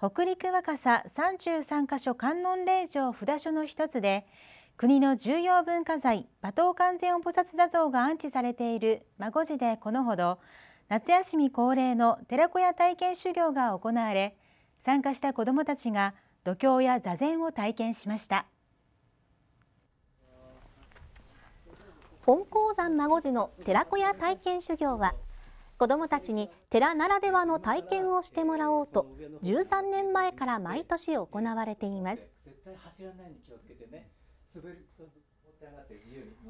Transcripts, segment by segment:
北陸若狭33カ所観音霊場札所の一つで国の重要文化財馬頭観世音菩薩座像が安置されている孫寺でこのほど夏休み恒例の寺子屋体験修行が行われ参加した子どもたちが度胸や座禅を体験しました。本鉱山孫寺の寺子屋体験修行は子どもたちに寺ならではの体験をしてもらおうと13年前から毎年行われています。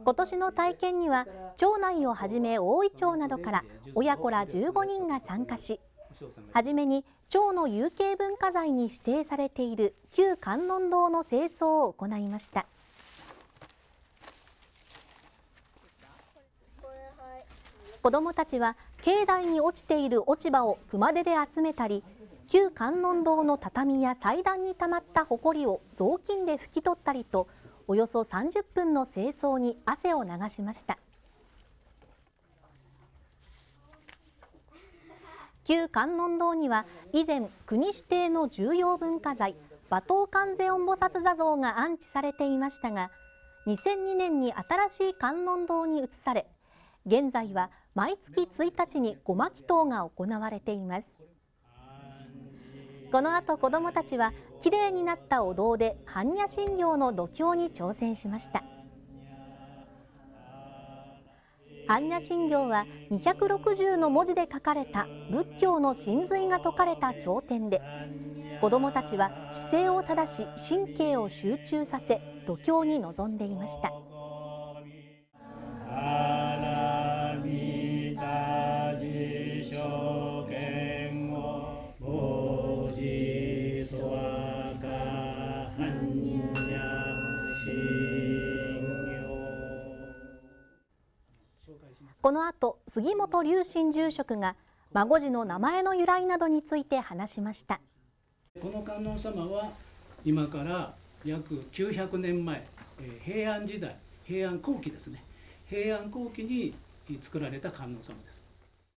今年の体験には町内をはじめ大井町などから親子ら15人が参加しはじめに町の有形文化財に指定されている旧観音堂の清掃を行いました。子どもたちは境内に落ちている落ち葉を熊手で集めたり旧観音堂の畳や祭壇にたまったほこりを雑巾で拭き取ったりとおよそ30分の清掃に汗を流しました。旧観音堂には以前国指定の重要文化財馬頭観世音菩薩座像が安置されていましたが2002年に新しい観音堂に移され現在は毎月1日にごま祈祷が行われていますこの後子どもたちはきれいになったお堂で般若心経の度胸に挑戦しました般若心経は260の文字で書かれた仏教の真髄が説かれた経典で子どもたちは姿勢を正し神経を集中させ度胸に臨んでいました。この後杉本龍神住職が孫寺の名前の由来などについて話しました。この観音様は今から約900年前平安時代平安後期ですね。平安後期に作られた観音様です。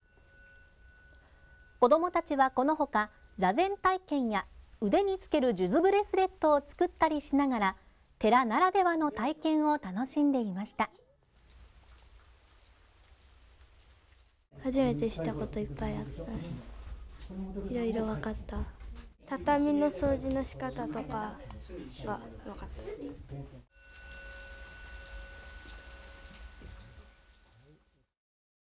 子どもたちはこのほか座禅体験や腕につける数珠ブレスレットを作ったりしながら寺ならではの体験を楽しんでいました。初めて知ったこといっぱいあった。いろいろ分かった。畳の掃除の仕方とかが分かった。